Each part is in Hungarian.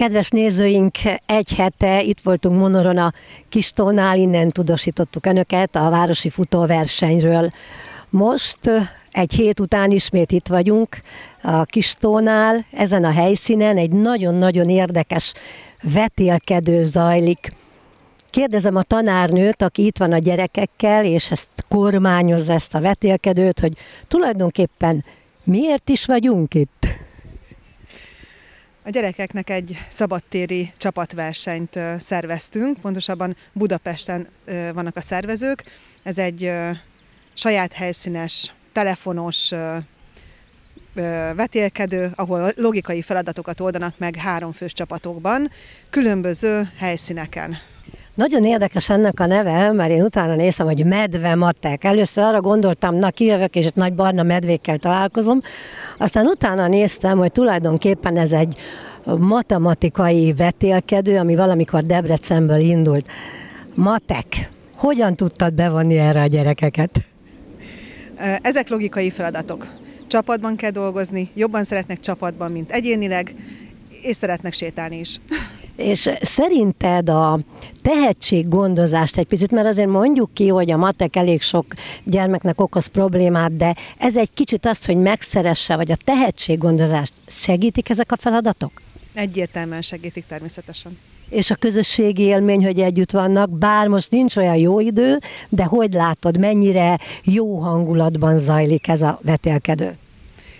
Kedves nézőink, egy hete itt voltunk Monoron a Kistónál, innen tudosítottuk Önöket a városi futóversenyről. Most egy hét után ismét itt vagyunk a Kistónál, ezen a helyszínen egy nagyon-nagyon érdekes vetélkedő zajlik. Kérdezem a tanárnőt, aki itt van a gyerekekkel, és ezt kormányozza ezt a vetélkedőt, hogy tulajdonképpen miért is vagyunk itt? A gyerekeknek egy szabadtéri csapatversenyt szerveztünk, pontosabban Budapesten vannak a szervezők. Ez egy saját helyszínes, telefonos vetélkedő, ahol logikai feladatokat oldanak meg háromfős csapatokban, különböző helyszíneken. Nagyon érdekes ennek a neve, mert én utána néztem, hogy medve matek. Először arra gondoltam, na kijövök, és itt nagy barna medvékkel találkozom. Aztán utána néztem, hogy tulajdonképpen ez egy matematikai vetélkedő, ami valamikor Debrecenből indult. Matek. Hogyan tudtad bevonni erre a gyerekeket? Ezek logikai feladatok. Csapatban kell dolgozni, jobban szeretnek csapatban, mint egyénileg, és szeretnek sétálni is. És szerinted a tehetséggondozást egy picit, mert azért mondjuk ki, hogy a matek elég sok gyermeknek okoz problémát, de ez egy kicsit azt, hogy megszeresse, vagy a tehetséggondozást segítik ezek a feladatok? Egyértelműen segítik természetesen. És a közösségi élmény, hogy együtt vannak, bár most nincs olyan jó idő, de hogy látod, mennyire jó hangulatban zajlik ez a vetélkedő?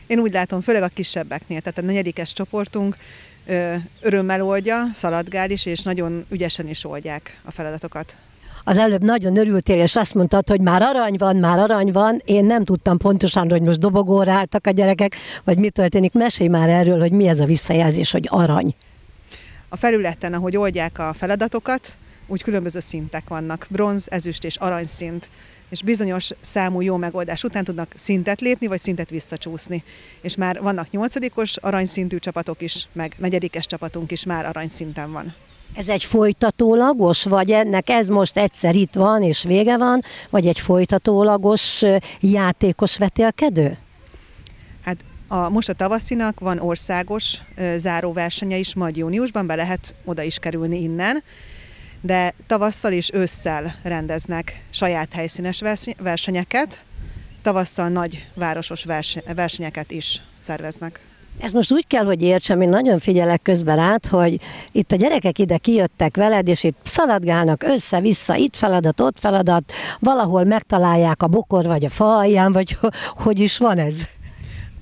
Én úgy látom, főleg a kisebbeknél, tehát a negyedikes csoportunk örömmel oldja, szaladgál is, és nagyon ügyesen is oldják a feladatokat. Az előbb nagyon örültél, és azt mondtad, hogy már arany van, már arany van. Én nem tudtam pontosan, hogy most dobogóra álltak a gyerekek, vagy mi történik. Mesélj már erről, hogy mi ez a visszajelzés, hogy arany. A felületen, ahogy oldják a feladatokat, úgy különböző szintek vannak. Bronz, ezüst és aranyszint és bizonyos számú jó megoldás után tudnak szintet lépni, vagy szintet visszacsúszni. És már vannak nyolcadikos aranyszintű csapatok is, meg negyedikes csapatunk is már aranyszinten van. Ez egy folytatólagos, vagy ennek ez most egyszer itt van és vége van, vagy egy folytatólagos játékos vetélkedő? Hát a, most a tavaszinak van országos záróversenye is, majd júniusban be lehet oda is kerülni innen, de tavasszal és ősszel rendeznek saját helyszínes versenyeket, tavasszal nagy városos versenyeket is szerveznek. Ez most úgy kell, hogy értsem, én nagyon figyelek közben át, hogy itt a gyerekek ide kijöttek veled, és itt szaladgálnak össze-vissza, itt feladat, ott feladat, valahol megtalálják a bokor vagy a fa alján, vagy hogy is van ez?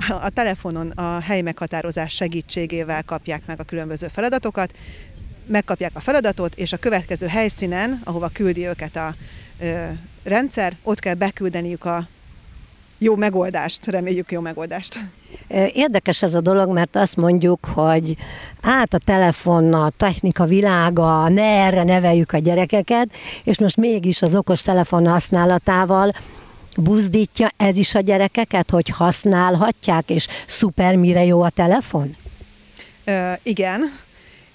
A telefonon a hely meghatározás segítségével kapják meg a különböző feladatokat, megkapják a feladatot, és a következő helyszínen, ahova küldi őket a ö, rendszer, ott kell beküldeniük a jó megoldást, reméljük jó megoldást. Érdekes ez a dolog, mert azt mondjuk, hogy át a telefon, a technika világa, ne erre neveljük a gyerekeket, és most mégis az okos telefon használatával buzdítja ez is a gyerekeket, hogy használhatják, és szuper, mire jó a telefon? Ö, igen,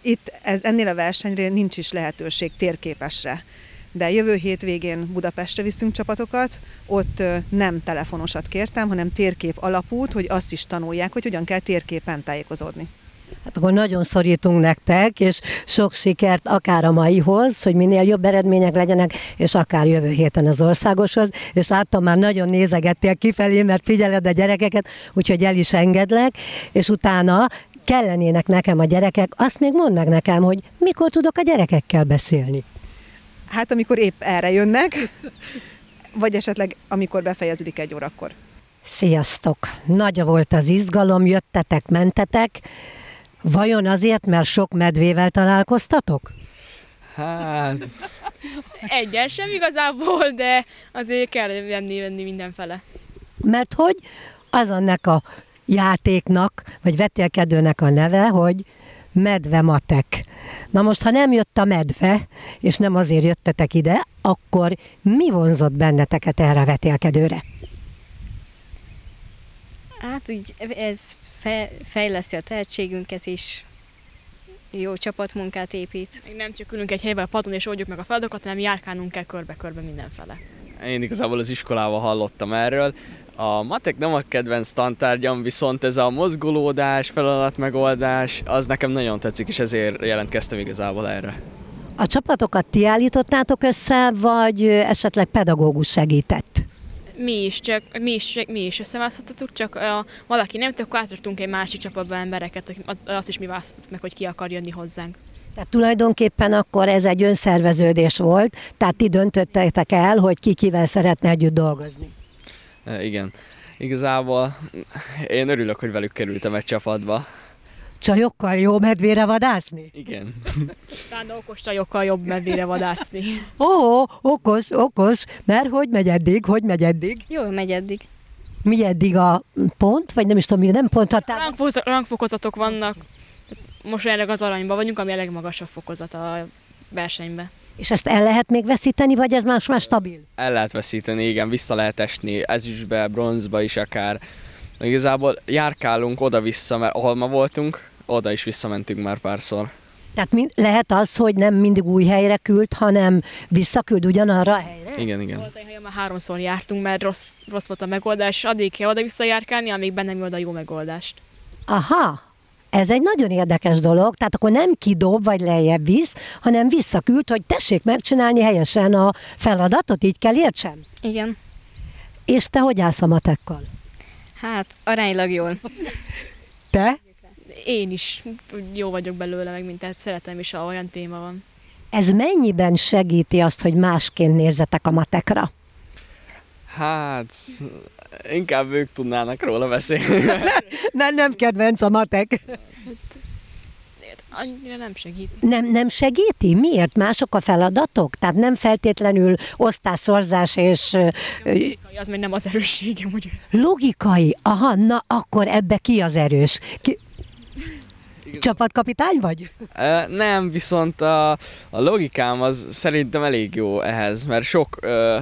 itt ez, ennél a versenyről nincs is lehetőség térképesre. De jövő hétvégén Budapestre viszünk csapatokat, ott nem telefonosat kértem, hanem térkép alapút, hogy azt is tanulják, hogy hogyan kell térképen tájékozódni. Hát akkor nagyon szorítunk nektek, és sok sikert akár a maihoz, hogy minél jobb eredmények legyenek, és akár jövő héten az országoshoz. És láttam már nagyon nézegettél kifelé, mert figyeled a gyerekeket, úgyhogy el is engedlek, és utána kellenének nekem a gyerekek, azt még mondd meg nekem, hogy mikor tudok a gyerekekkel beszélni. Hát amikor épp erre jönnek, vagy esetleg amikor befejeződik egy órakor. Sziasztok! Nagy volt az izgalom, jöttetek, mentetek. Vajon azért, mert sok medvével találkoztatok? Hát... Egyen sem igazából, de azért kell venni, venni mindenfele. Mert hogy az annak a játéknak, vagy vetélkedőnek a neve, hogy medve matek. Na most, ha nem jött a medve, és nem azért jöttetek ide, akkor mi vonzott benneteket erre a vetélkedőre? Hát úgy ez fejleszti a tehetségünket is, jó csapatmunkát épít. Még nem csak ülünk egy helyben a padon és oldjuk meg a feladatokat, hanem járkálnunk kell körbe-körbe mindenfele. Én igazából az iskolával hallottam erről. A matek nem a kedvenc tantárgyam, viszont ez a mozgolódás, feladatmegoldás, az nekem nagyon tetszik, és ezért jelentkeztem igazából erre. A csapatokat ti állítottátok össze, vagy esetleg pedagógus segített? Mi is, csak mi is, mi is összeválasztottuk, csak uh, valaki nem, akkor átraktunk egy másik csapatba embereket, azt is mi választottuk meg, hogy ki akar jönni hozzánk. Tehát tulajdonképpen akkor ez egy önszerveződés volt, tehát ti döntöttetek el, hogy ki kivel szeretne együtt dolgozni. E, igen. Igazából én örülök, hogy velük kerültem egy csapatba. Csajokkal jó medvére vadászni? Igen. Talán okos csajokkal jobb medvére vadászni. Ó, oh, okos, okos, mert hogy megy eddig, hogy megy eddig? Jól megy eddig. Mi eddig a pont, vagy nem is tudom, mi nem pont határ? Rangfokozatok, rangfokozatok vannak. Most jelenleg az aranyban vagyunk, ami a legmagasabb fokozat a versenyben. És ezt el lehet még veszíteni, vagy ez más már stabil? El lehet veszíteni, igen, vissza lehet esni ezüstbe, bronzba is akár. Igazából járkálunk oda-vissza, mert ahol ma voltunk, oda is visszamentünk már párszor. Tehát mind, lehet az, hogy nem mindig új helyre küld, hanem visszaküld ugyanarra a helyre? Igen, igen. Volt egy helyen, már háromszor jártunk, mert rossz, rossz volt a megoldás, addig kell oda-vissza járkálni, amíg bennem oda jó megoldást. Aha, ez egy nagyon érdekes dolog, tehát akkor nem kidob vagy lejjebb visz, hanem visszaküld, hogy tessék megcsinálni helyesen a feladatot, így kell értsem? Igen. És te hogy állsz a matekkal? Hát, aránylag jól. Te? Én is jó vagyok belőle, meg mint tehát szeretem is, ha olyan téma van. Ez mennyiben segíti azt, hogy másként nézzetek a matekra? Hát, inkább ők tudnának róla beszélni. nem, nem kedvenc a matek. Annyira nem segít. Nem, nem segíti? Miért? Mások a feladatok? Tehát nem feltétlenül osztászorzás és... Logikai, az még nem az erősségem, ugye? Logikai? Aha, na akkor ebbe ki az erős? Ki... Csapatkapitány vagy? Uh, nem, viszont a, a logikám az szerintem elég jó ehhez, mert sok uh,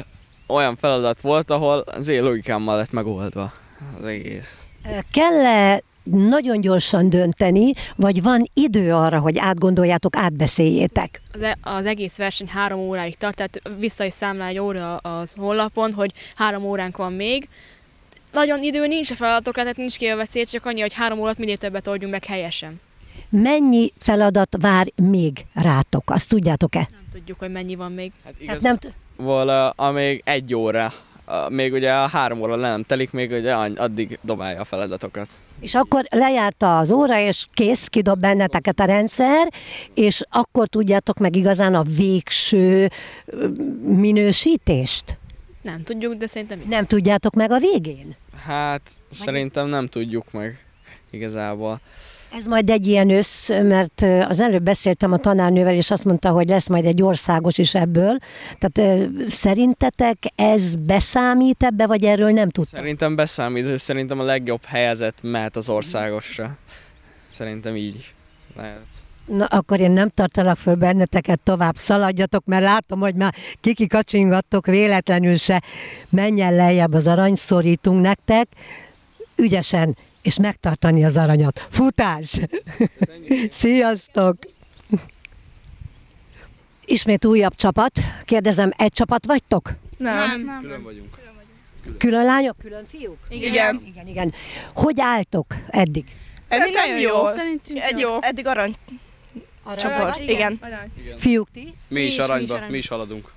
olyan feladat volt, ahol az én logikámmal lett megoldva az egész. Kell-e nagyon gyorsan dönteni, vagy van idő arra, hogy átgondoljátok, átbeszéljétek? Az, e- az egész verseny három óráig tart, tehát vissza is számlál egy óra az honlapon, hogy három óránk van még. Nagyon idő nincs a feladatokra, tehát nincs kijelölve cél, csak annyi, hogy három órát minél többet oldjunk meg helyesen. Mennyi feladat vár még rátok? Azt tudjátok-e? Nem tudjuk, hogy mennyi van még. Hát Tehát nem t- Vala, amíg egy óra, még ugye a három óra le nem telik, még ugye addig dobálja a feladatokat. És akkor lejárta az óra, és kész, kidob benneteket a rendszer, és akkor tudjátok meg igazán a végső minősítést? Nem tudjuk, de szerintem igen. Nem tudjátok meg a végén? Hát szerintem nem tudjuk meg igazából. Ez majd egy ilyen össz, mert az előbb beszéltem a tanárnővel, és azt mondta, hogy lesz majd egy országos is ebből. Tehát szerintetek ez beszámít ebbe, vagy erről nem tudtam? Szerintem beszámít, szerintem a legjobb helyezett mehet az országosra. Szerintem így lehet. Na, akkor én nem tartalak föl benneteket tovább, szaladjatok, mert látom, hogy már kiki kacsingattok, véletlenül se menjen lejjebb az arany, szorítunk nektek, ügyesen, és megtartani az aranyat. Futás! Sziasztok! Ismét újabb csapat. Kérdezem, egy csapat vagytok? Nem. Külön vagyunk. Külön lányok, külön fiúk? Igen. Igen, igen. Hogy álltok eddig? Eddig nagyon jó. Szerintünk Egy, jó. eddig arany csoport. Igen. Igen. Arany. Fiúk, ti? Mi is is, mi is aranyba, aranyba. mi is haladunk.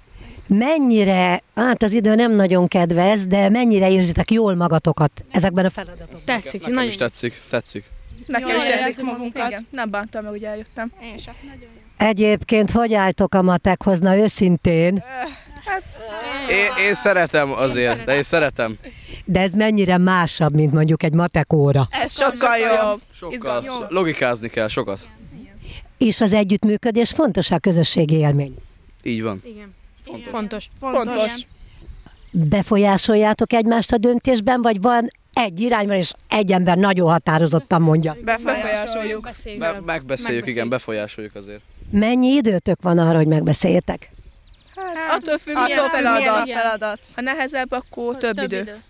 Mennyire, hát az idő nem nagyon kedvez, de mennyire érzitek jól magatokat ezekben a feladatokban? Tetszik, Nekem nagyon is tetszik, tetszik. Nekem Jól is tetszik magunkat. Igen. Nem bántam meg, hogy eljöttem. Én sem. Nagyon jó. Egyébként hogy álltok a matekhoz, na őszintén? Én, én szeretem azért, de én szeretem. De ez mennyire másabb, mint mondjuk egy matek óra? Ez sokkal jobb. Sokkal. Logikázni kell, sokat. És az együttműködés fontos a közösségi élmény. Így van. Igen. Fontos. Fontos. Fontos. Befolyásoljátok egymást a döntésben, vagy van egy irányban, és egy ember nagyon határozottan mondja. Befolyásoljuk. Beszéljünk. Me- megbeszéljük, igen, befolyásoljuk azért. Mennyi időtök van arra, hogy megbeszéljetek? Hát, attól függ, Attól milyen feladat. milyen a feladat. Ha nehezebb, akkor több, idő.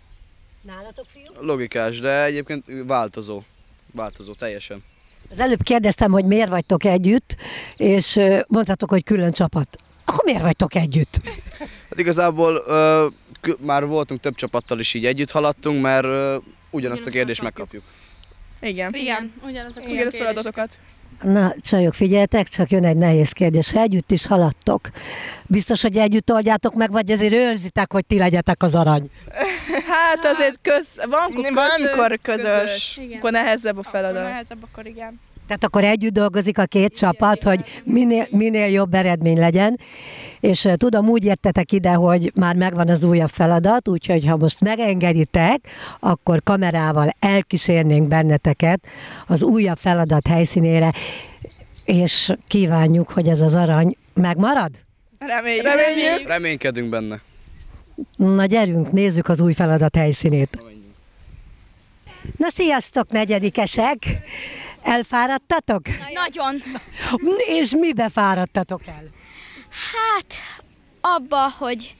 Nálatok, fiúk? Logikás, de egyébként változó. Változó, teljesen. Az előbb kérdeztem, hogy miért vagytok együtt, és ö, mondtátok, hogy külön csapat. Akkor miért vagytok együtt? Hát igazából ö, már voltunk több csapattal is így együtt haladtunk, mert ö, ugyanazt a kérdést megkapjuk. Igen. Igen, ugyanazok Igen, az feladatokat. Na, csajok, figyeljetek, csak jön egy nehéz kérdés. Ha együtt is haladtok, biztos, hogy együtt oldjátok meg, vagy ezért őrzitek, hogy ti legyetek az arany? Hát azért köz, van, amikor Van, közös, amikor közös. Igen. akkor nehezebb a Akkor feladat. nehezebb, akkor igen. Tehát akkor együtt dolgozik a két csapat, hogy minél, minél jobb eredmény legyen. És tudom, úgy értetek ide, hogy már megvan az újabb feladat, úgyhogy ha most megengeditek, akkor kamerával elkísérnénk benneteket az újabb feladat helyszínére, és kívánjuk, hogy ez az arany megmarad. Reméljük. Reméljük. Reménykedünk benne. Na gyerünk, nézzük az új feladat helyszínét. Na sziasztok, negyedikesek! Elfáradtatok? Nagyon. És mibe fáradtatok el? Hát abba, hogy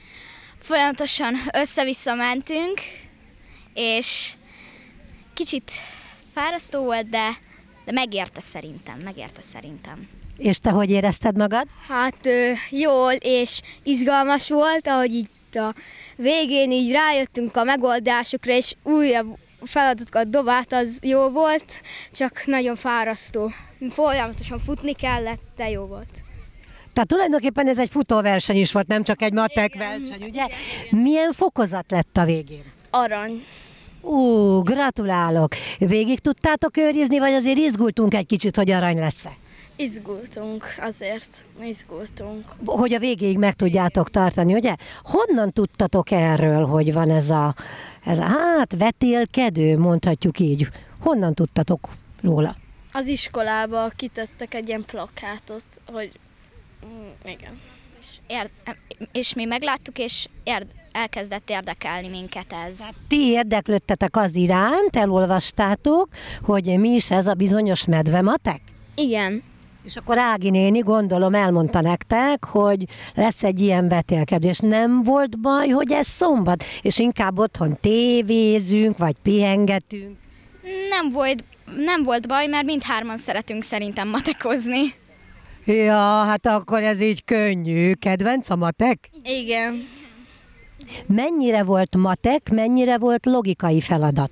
folyamatosan össze-vissza mentünk, és kicsit fárasztó volt, de, de megérte szerintem, megérte szerintem. És te hogy érezted magad? Hát jól és izgalmas volt, ahogy így a végén így rájöttünk a megoldásokra, és újabb feladatokat dobált, az jó volt, csak nagyon fárasztó. Folyamatosan futni kellett, de jó volt. Tehát tulajdonképpen ez egy futóverseny is volt, nem csak egy matek verseny, ugye? Milyen fokozat lett a végén? Arany. Ú, gratulálok! Végig tudtátok őrizni, vagy azért izgultunk egy kicsit, hogy arany lesz-e? Izgultunk azért, izgultunk. Hogy a végéig meg tudjátok tartani, ugye? Honnan tudtatok erről, hogy van ez a, ez a hát vetélkedő, mondhatjuk így. Honnan tudtatok róla? Az iskolába kitettek egy ilyen plakátot, hogy mm, igen. Érd, és mi megláttuk, és érd, elkezdett érdekelni minket ez. Ti érdeklődtetek az iránt, elolvastátok, hogy mi is ez a bizonyos medvematek? Igen. És akkor Ági néni, gondolom, elmondta nektek, hogy lesz egy ilyen vetélkedő, és nem volt baj, hogy ez szombat, és inkább otthon tévézünk, vagy pihengetünk. Nem volt, nem volt baj, mert mindhárman szeretünk szerintem matekozni. Ja, hát akkor ez így könnyű. Kedvenc a matek? Igen. Mennyire volt matek, mennyire volt logikai feladat?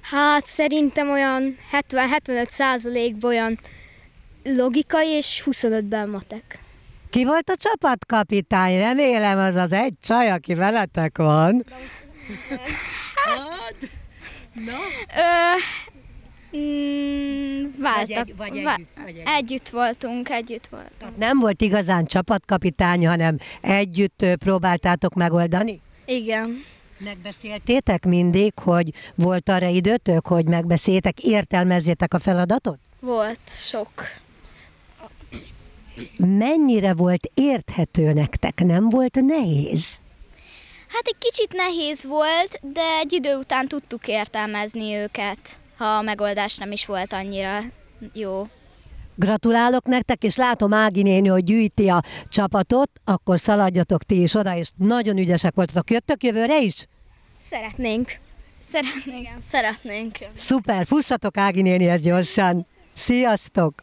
Hát szerintem olyan 70-75 százalékban olyan logikai, és 25-ben matek. Ki volt a csapatkapitány? Remélem az az egy csaj, aki veletek van. Ö, mm, váltak. egy- vagy együtt, vagy együtt. együtt voltunk, együtt voltunk. Nem volt igazán csapatkapitány, hanem együtt próbáltátok megoldani? Igen. Megbeszéltétek mindig, hogy volt arra időtök, hogy megbeszéltek, értelmezzétek a feladatot? Volt sok. Mennyire volt érthető nektek? Nem volt nehéz? Hát egy kicsit nehéz volt, de egy idő után tudtuk értelmezni őket, ha a megoldás nem is volt annyira jó. Gratulálok nektek, és látom Ági néni, hogy gyűjti a csapatot, akkor szaladjatok ti is oda, és nagyon ügyesek voltatok. Jöttök jövőre is? Szeretnénk. Szeretnék. Igen, szeretnénk. Szuper, fussatok Ági nénihez gyorsan. Sziasztok!